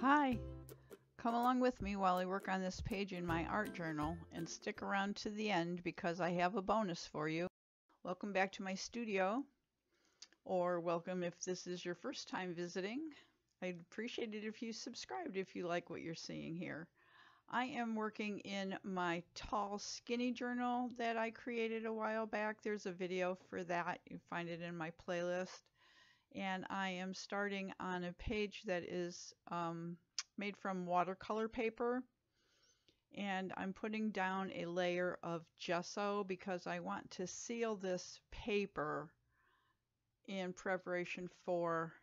Hi! Come along with me while I work on this page in my art journal and stick around to the end because I have a bonus for you. Welcome back to my studio or welcome if this is your first time visiting. I'd appreciate it if you subscribed if you like what you're seeing here. I am working in my tall skinny journal that I created a while back. There's a video for that. You find it in my playlist. And I am starting on a page that is um, made from watercolor paper. And I'm putting down a layer of gesso because I want to seal this paper in preparation for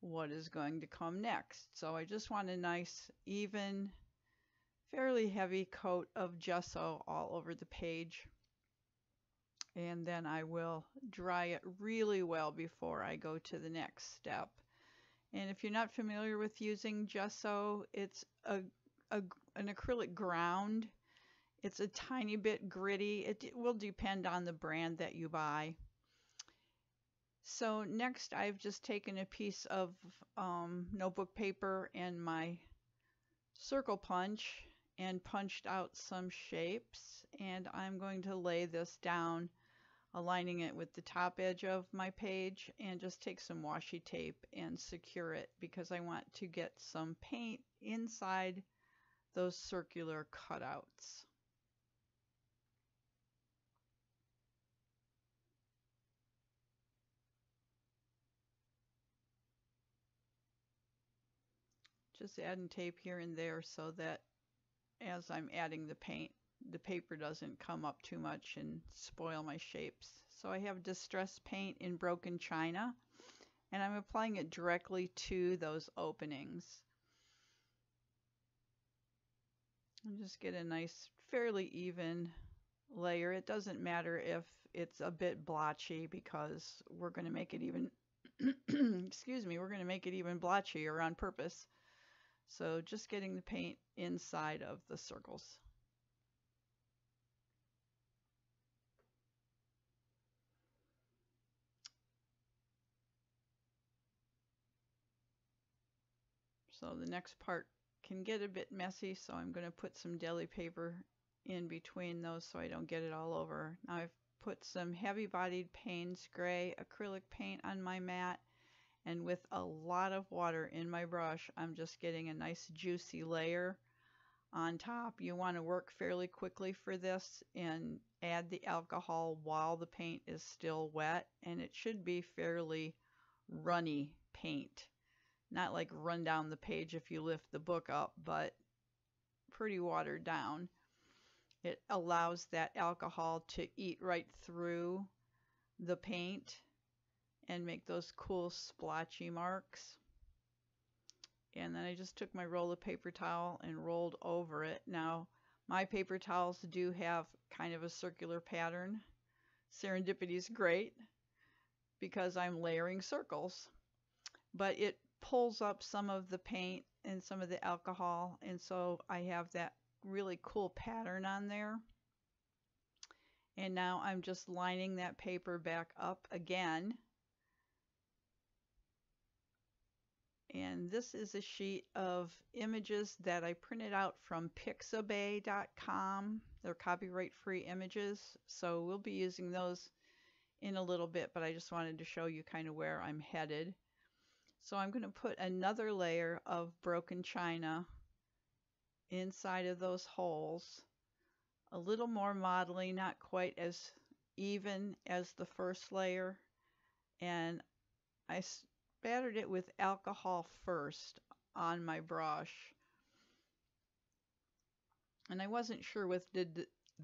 what is going to come next. So I just want a nice even fairly heavy coat of gesso all over the page and then I will dry it really well before I go to the next step. And if you're not familiar with using gesso, it's a, a, an acrylic ground. It's a tiny bit gritty. It, it will depend on the brand that you buy. So next I've just taken a piece of um, notebook paper and my circle punch and punched out some shapes and I'm going to lay this down aligning it with the top edge of my page and just take some washi tape and secure it because I want to get some paint inside those circular cutouts. Just adding tape here and there so that as I'm adding the paint, the paper doesn't come up too much and spoil my shapes. So I have distress paint in broken china and I'm applying it directly to those openings. And just get a nice fairly even layer. It doesn't matter if it's a bit blotchy because we're going to make it even excuse me, we're going to make it even blotchier on purpose. So just getting the paint inside of the circles. So the next part can get a bit messy, so I'm going to put some deli paper in between those so I don't get it all over. Now I've put some heavy-bodied Payne's Gray acrylic paint on my mat and with a lot of water in my brush I'm just getting a nice juicy layer on top. You want to work fairly quickly for this and add the alcohol while the paint is still wet and it should be fairly runny paint. Not like run down the page if you lift the book up, but pretty watered down. It allows that alcohol to eat right through the paint and make those cool splotchy marks. And then I just took my roll of paper towel and rolled over it. Now, my paper towels do have kind of a circular pattern. Serendipity is great because I'm layering circles. But it pulls up some of the paint and some of the alcohol. And so I have that really cool pattern on there. And now I'm just lining that paper back up again and this is a sheet of images that I printed out from pixabay.com. They're copyright free images, so we'll be using those in a little bit, but I just wanted to show you kind of where I'm headed. So I'm going to put another layer of broken china inside of those holes. A little more modeling, not quite as even as the first layer. And I spattered it with alcohol first on my brush. And I wasn't sure with the,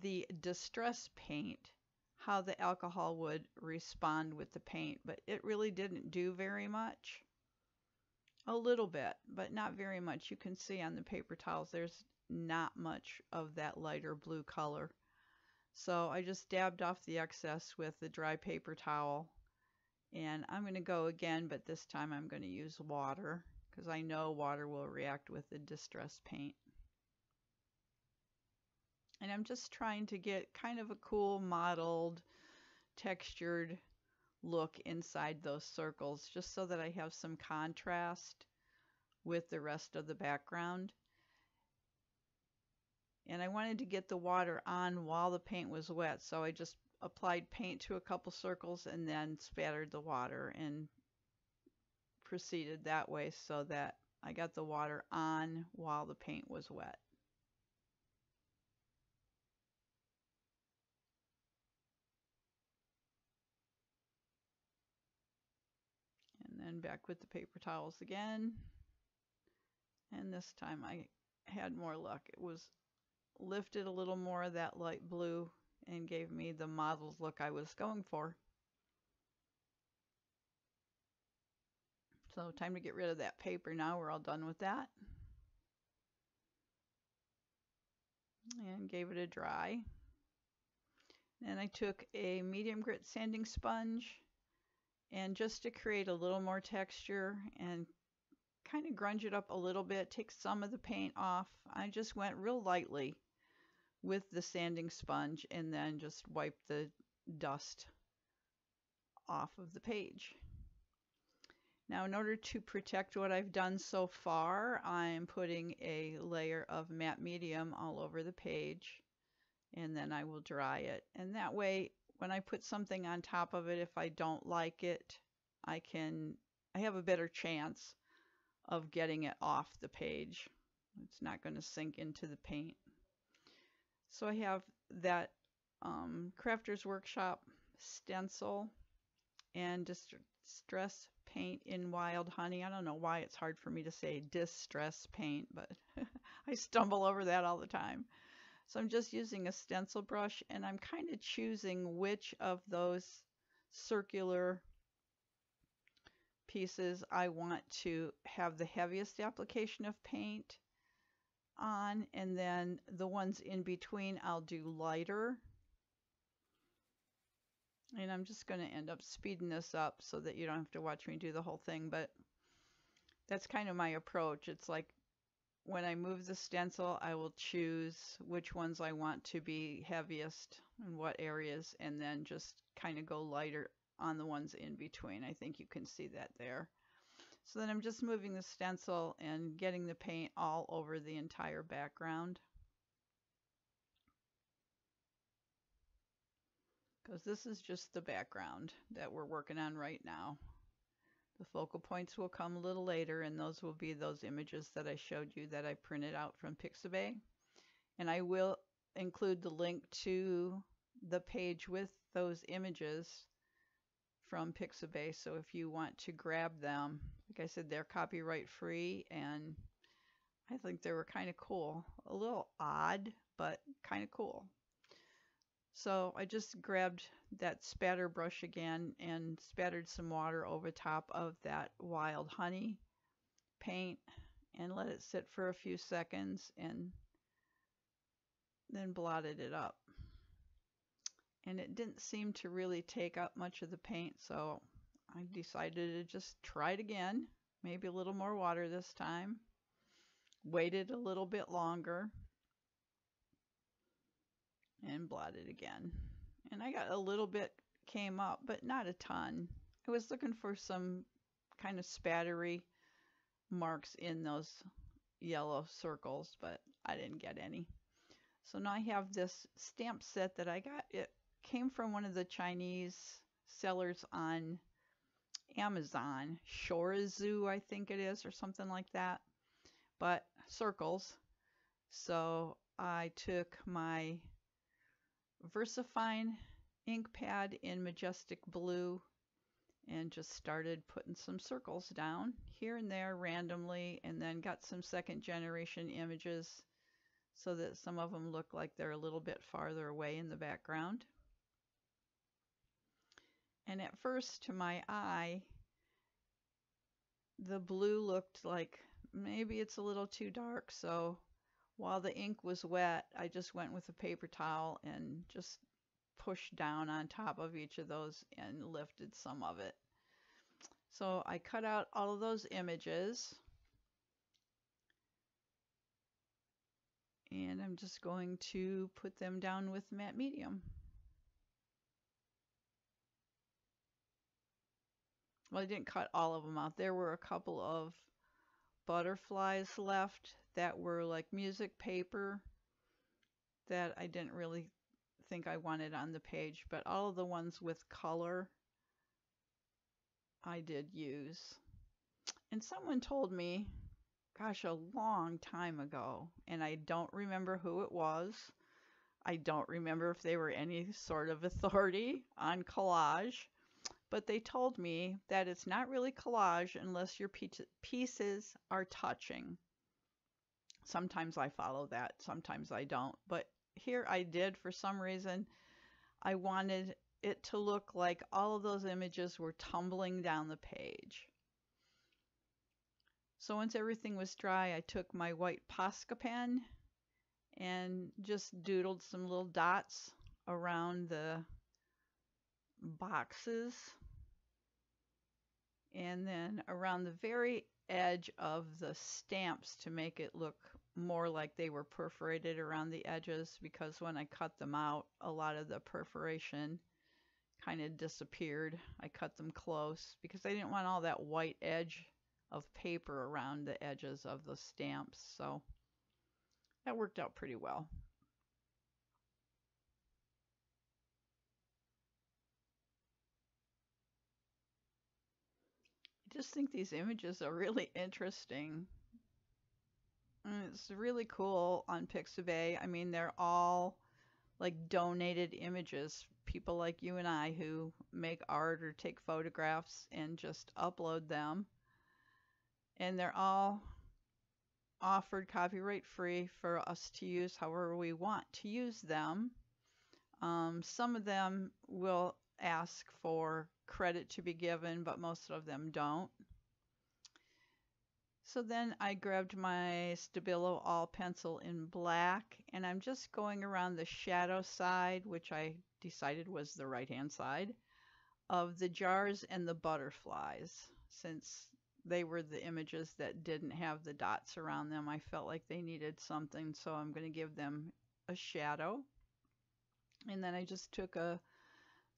the distress paint how the alcohol would respond with the paint, but it really didn't do very much. A little bit, but not very much. You can see on the paper towels there's not much of that lighter blue color. So I just dabbed off the excess with the dry paper towel and I'm going to go again, but this time I'm going to use water because I know water will react with the distress paint. And I'm just trying to get kind of a cool mottled, textured look inside those circles just so that I have some contrast with the rest of the background. And I wanted to get the water on while the paint was wet, so I just applied paint to a couple circles and then spattered the water and proceeded that way so that I got the water on while the paint was wet. And back with the paper towels again. And this time I had more luck. It was lifted a little more of that light blue and gave me the mottled look I was going for. So time to get rid of that paper now. We're all done with that. And gave it a dry. Then I took a medium grit sanding sponge and just to create a little more texture and kind of grunge it up a little bit, take some of the paint off. I just went real lightly with the sanding sponge and then just wipe the dust off of the page. Now in order to protect what I've done so far, I'm putting a layer of matte medium all over the page and then I will dry it. And that way, when I put something on top of it, if I don't like it, I can, I have a better chance of getting it off the page. It's not going to sink into the paint. So I have that um, Crafters Workshop stencil and distress paint in wild honey. I don't know why it's hard for me to say distress paint, but I stumble over that all the time. So I'm just using a stencil brush and I'm kind of choosing which of those circular pieces I want to have the heaviest application of paint on and then the ones in between I'll do lighter. And I'm just going to end up speeding this up so that you don't have to watch me do the whole thing but that's kind of my approach. It's like when I move the stencil I will choose which ones I want to be heaviest in what areas and then just kind of go lighter on the ones in between I think you can see that there so then I'm just moving the stencil and getting the paint all over the entire background. Because this is just the background that we're working on right now. The focal points will come a little later and those will be those images that I showed you that I printed out from Pixabay. And I will include the link to the page with those images from Pixabay. So if you want to grab them, like I said, they're copyright free and I think they were kind of cool. A little odd, but kind of cool. So I just grabbed that spatter brush again and spattered some water over top of that wild honey paint and let it sit for a few seconds and then blotted it up. And it didn't seem to really take up much of the paint so I decided to just try it again maybe a little more water this time. Waited a little bit longer and blotted again. And I got a little bit came up but not a ton. I was looking for some kind of spattery marks in those yellow circles but I didn't get any. So now I have this stamp set that I got. It came from one of the Chinese sellers on Amazon, Shorizu, I think it is, or something like that, but circles. So I took my VersaFine ink pad in Majestic Blue and just started putting some circles down here and there randomly and then got some second generation images so that some of them look like they're a little bit farther away in the background. And at first, to my eye, the blue looked like maybe it's a little too dark. So while the ink was wet, I just went with a paper towel and just pushed down on top of each of those and lifted some of it. So I cut out all of those images. And I'm just going to put them down with matte medium. well, I didn't cut all of them out. There were a couple of butterflies left that were like music paper that I didn't really think I wanted on the page, but all of the ones with color I did use. And someone told me, gosh, a long time ago, and I don't remember who it was. I don't remember if they were any sort of authority on collage, but they told me that it's not really collage unless your pieces are touching. Sometimes I follow that, sometimes I don't, but here I did for some reason. I wanted it to look like all of those images were tumbling down the page. So once everything was dry, I took my white Posca pen and just doodled some little dots around the boxes and then around the very edge of the stamps to make it look more like they were perforated around the edges because when I cut them out a lot of the perforation kind of disappeared. I cut them close because I didn't want all that white edge of paper around the edges of the stamps so that worked out pretty well. Just think these images are really interesting. it's really cool on Pixabay. I mean, they're all like donated images. People like you and I who make art or take photographs and just upload them. And they're all offered copyright free for us to use however we want to use them. Um, some of them will ask for credit to be given, but most of them don't. So then I grabbed my Stabilo All Pencil in black and I'm just going around the shadow side, which I decided was the right hand side, of the jars and the butterflies. Since they were the images that didn't have the dots around them, I felt like they needed something, so I'm going to give them a shadow. And then I just took a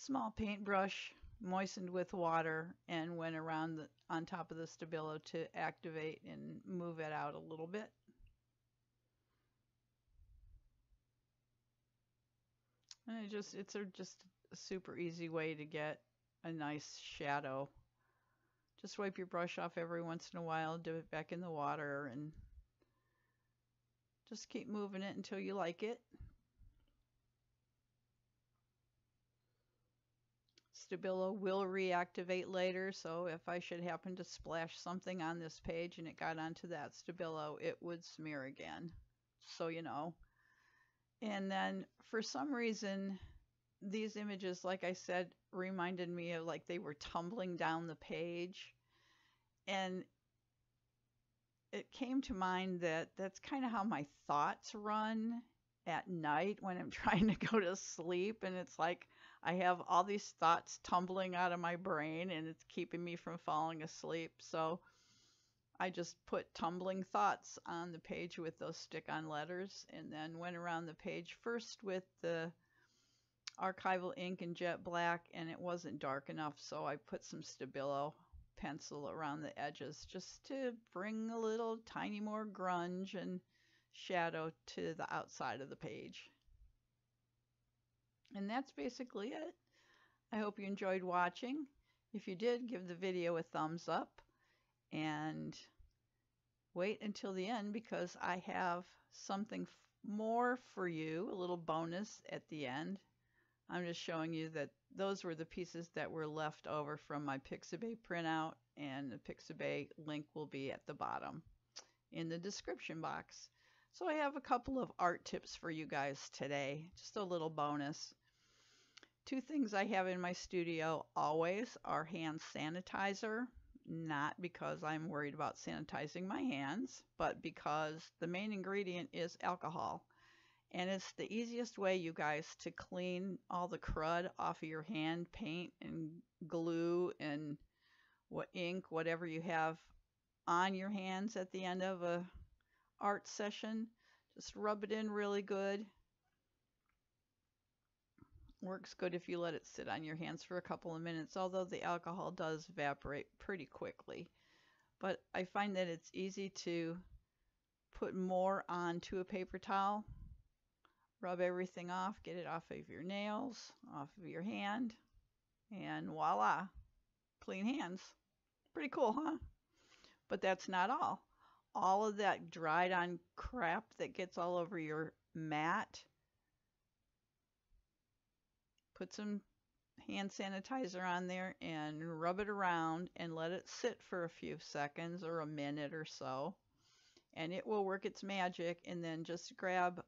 small paintbrush moistened with water and went around the, on top of the Stabilo to activate and move it out a little bit. And it just it's a, just a super easy way to get a nice shadow. Just wipe your brush off every once in a while, dip it back in the water, and just keep moving it until you like it. Stabilo will reactivate later, so if I should happen to splash something on this page and it got onto that Stabilo, it would smear again, so you know. And then for some reason, these images, like I said, reminded me of like they were tumbling down the page. And it came to mind that that's kind of how my thoughts run at night when I'm trying to go to sleep. And it's like I have all these thoughts tumbling out of my brain and it's keeping me from falling asleep. So I just put tumbling thoughts on the page with those stick-on letters and then went around the page first with the archival ink and jet black and it wasn't dark enough so I put some Stabilo pencil around the edges just to bring a little tiny more grunge and shadow to the outside of the page. And that's basically it. I hope you enjoyed watching. If you did, give the video a thumbs up and wait until the end because I have something more for you, a little bonus at the end. I'm just showing you that those were the pieces that were left over from my Pixabay printout and the Pixabay link will be at the bottom in the description box. So I have a couple of art tips for you guys today, just a little bonus. Two things I have in my studio always are hand sanitizer, not because I'm worried about sanitizing my hands, but because the main ingredient is alcohol. And it's the easiest way, you guys, to clean all the crud off of your hand, paint and glue and what ink, whatever you have on your hands at the end of a art session. Just rub it in really good Works good if you let it sit on your hands for a couple of minutes, although the alcohol does evaporate pretty quickly. but I find that it's easy to put more onto a paper towel. Rub everything off, get it off of your nails, off of your hand, and voila, clean hands. Pretty cool, huh? But that's not all. All of that dried on crap that gets all over your mat, put some hand sanitizer on there and rub it around and let it sit for a few seconds or a minute or so and it will work its magic and then just grab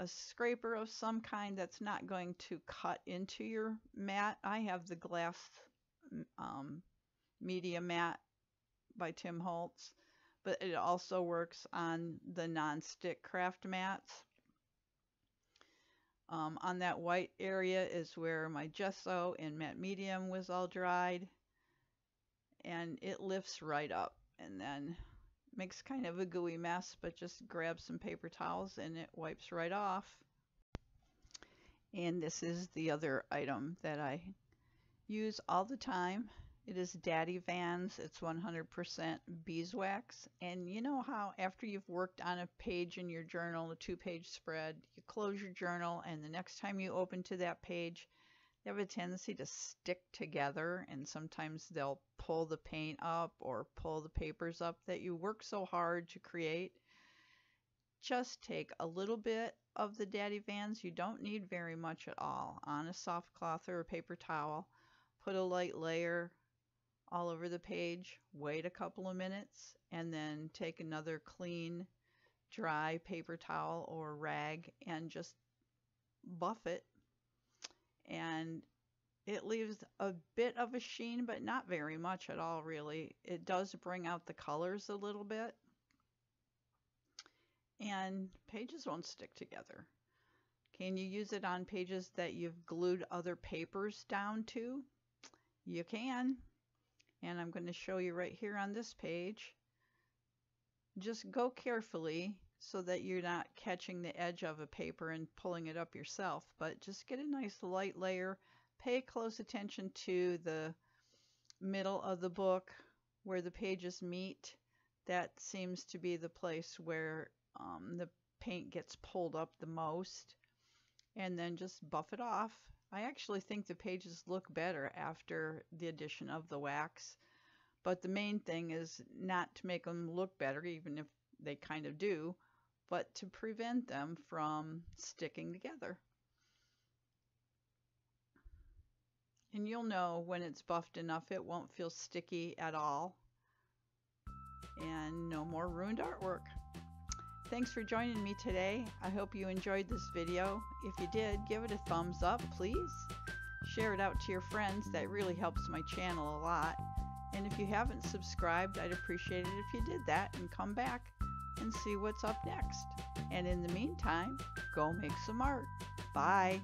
a scraper of some kind that's not going to cut into your mat. I have the glass um, media mat by Tim Holtz, but it also works on the non-stick craft mats. Um, on that white area is where my gesso and matte medium was all dried and it lifts right up and then makes kind of a gooey mess, but just grab some paper towels and it wipes right off. And this is the other item that I use all the time. It is Daddy Vans. It's 100% beeswax. And you know how after you've worked on a page in your journal, a two-page spread, you close your journal and the next time you open to that page, they have a tendency to stick together and sometimes they'll pull the paint up or pull the papers up that you work so hard to create. Just take a little bit of the Daddy Vans. You don't need very much at all on a soft cloth or a paper towel. Put a light layer all over the page, wait a couple of minutes, and then take another clean, dry paper towel or rag and just buff it and it leaves a bit of a sheen, but not very much at all, really. It does bring out the colors a little bit. And pages won't stick together. Can you use it on pages that you've glued other papers down to? You can. And I'm going to show you right here on this page. Just go carefully so that you're not catching the edge of a paper and pulling it up yourself, but just get a nice light layer. Pay close attention to the middle of the book where the pages meet. That seems to be the place where um, the paint gets pulled up the most. And then just buff it off. I actually think the pages look better after the addition of the wax. But the main thing is not to make them look better, even if they kind of do, but to prevent them from sticking together. And you'll know when it's buffed enough it won't feel sticky at all. And no more ruined artwork. Thanks for joining me today. I hope you enjoyed this video. If you did, give it a thumbs up, please. Share it out to your friends. That really helps my channel a lot. And if you haven't subscribed, I'd appreciate it if you did that and come back and see what's up next. And in the meantime, go make some art. Bye.